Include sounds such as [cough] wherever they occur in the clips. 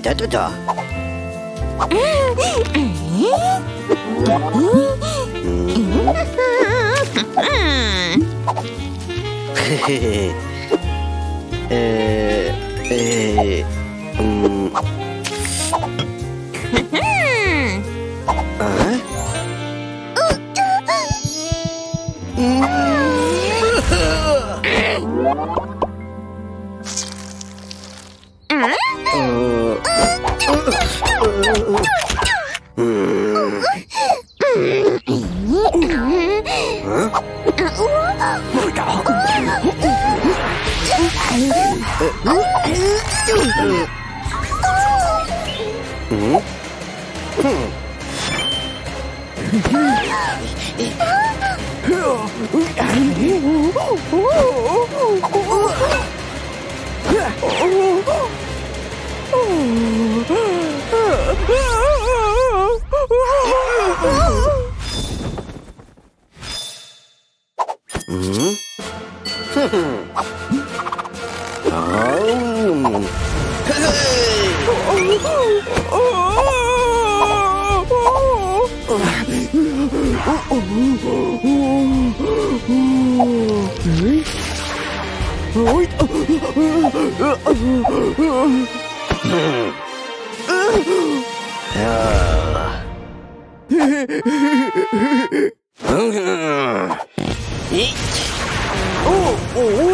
두두두두. 에, 에, 음. 어? 으, 으, 으. [laughs] Oh, [laughs] Oh, oh, oh.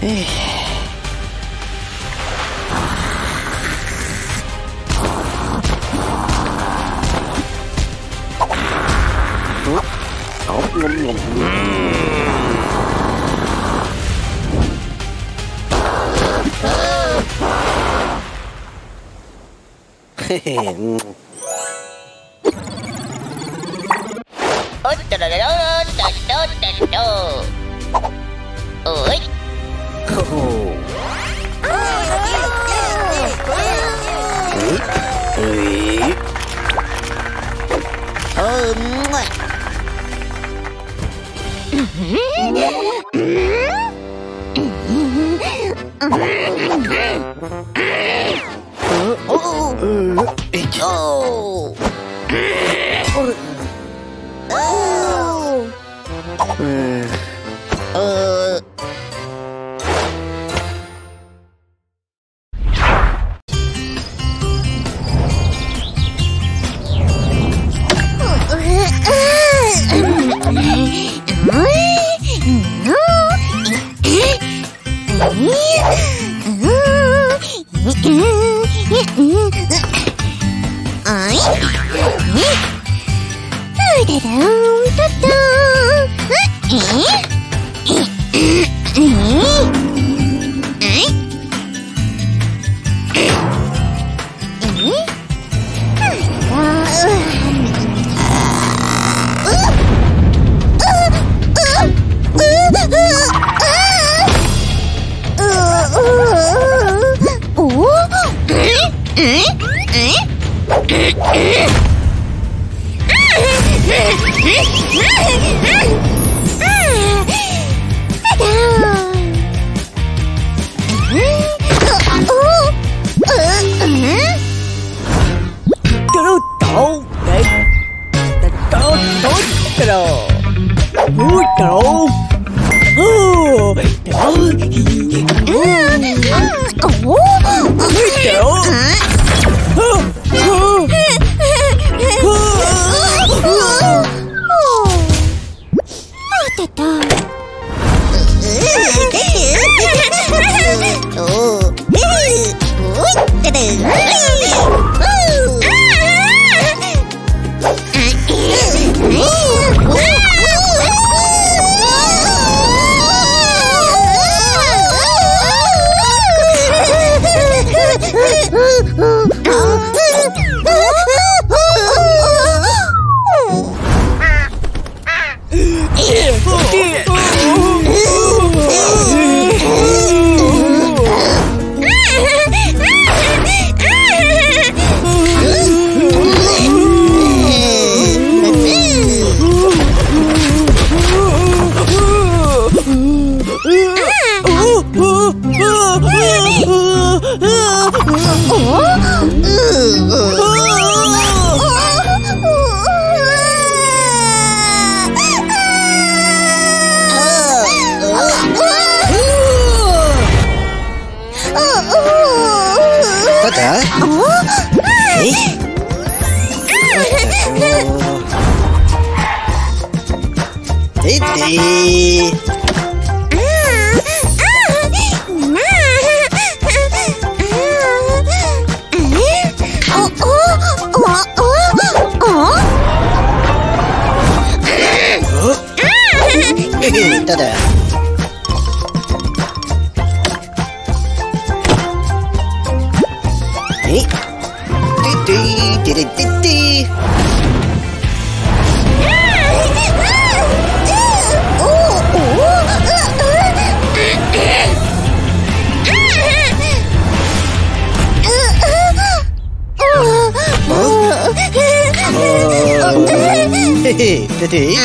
Ngổn ngổn ngổn. À. ô. Trời ơi, trời ơi, trời ơi. Ôi. Ý. い。えうらん。っええ Trời ơi Hê, thế thì...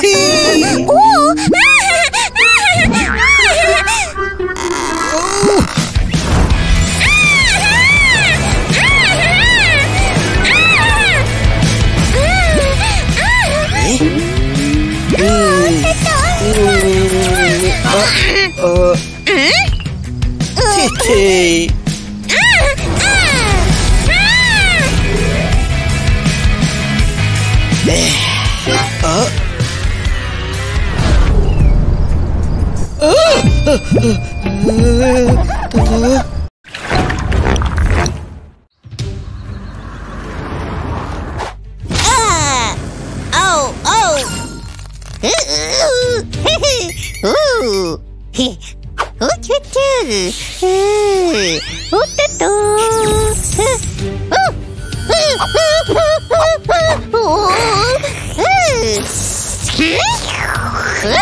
Hee Oh! [laughs] [laughs] [laughs] ふん、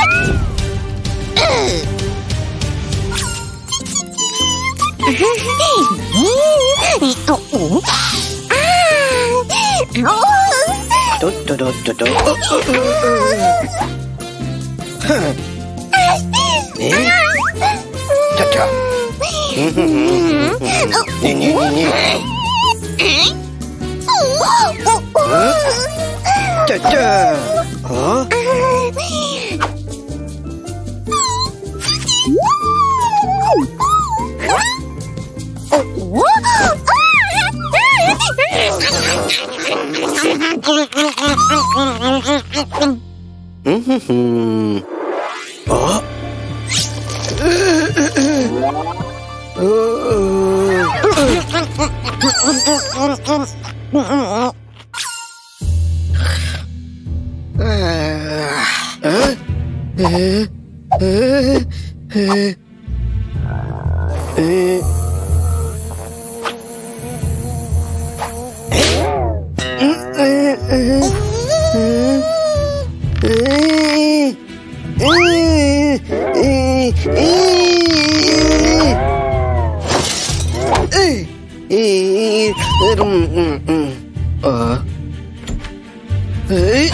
あ Hey! 咦，嗯嗯嗯，呃，咦，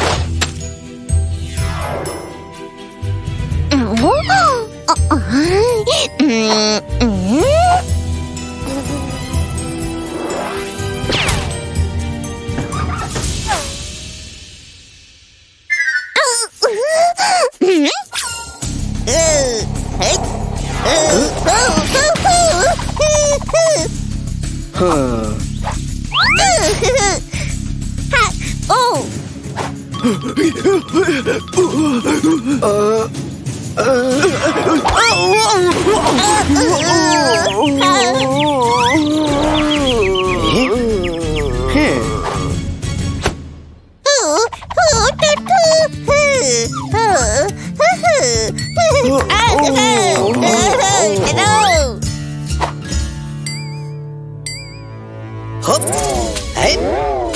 嗯，我，嗯嗯。Huh.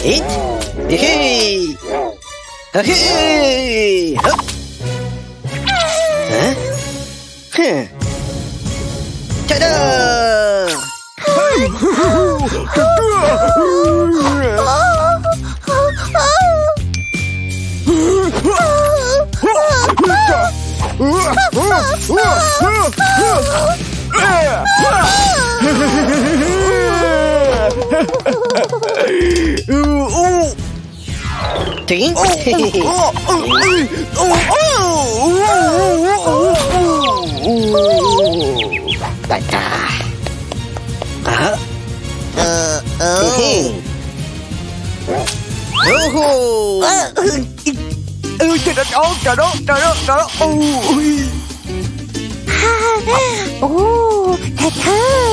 嘿，嘿嘿，嘿嘿，啊！啊？哼！战斗！哈哈哈哈哈！啊啊啊！啊啊啊！Tuyển Tại ta Hả? Ờ Ờ Ừ, trời đất ơi, trời đất, trời đất, trời đất, ôi. Ồ, thật thơ.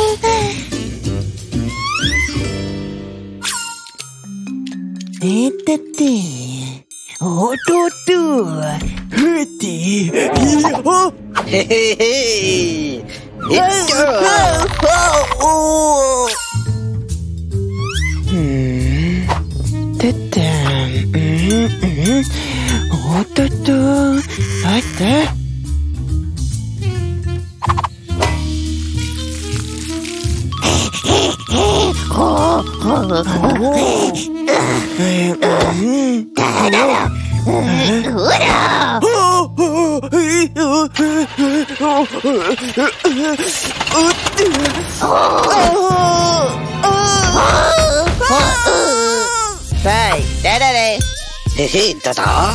たて。おとと、ふて、へへへ。て。て、うん、うん、おとと、あって。だぞあ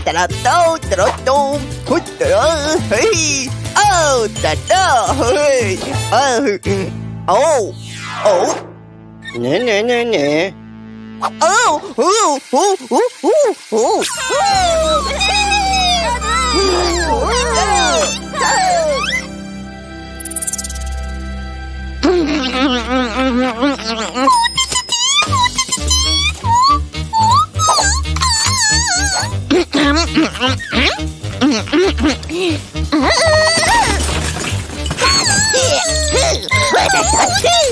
ったらどうだろどん。ほったらはいおうだろはいおうおう Nè nè nè nè. Hãy subscribe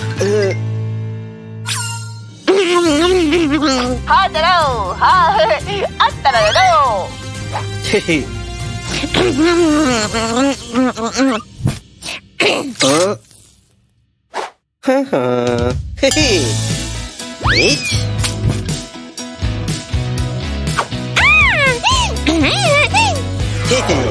하더라우 하 아따라로 어? 하하 헤헤 에잇 헤헤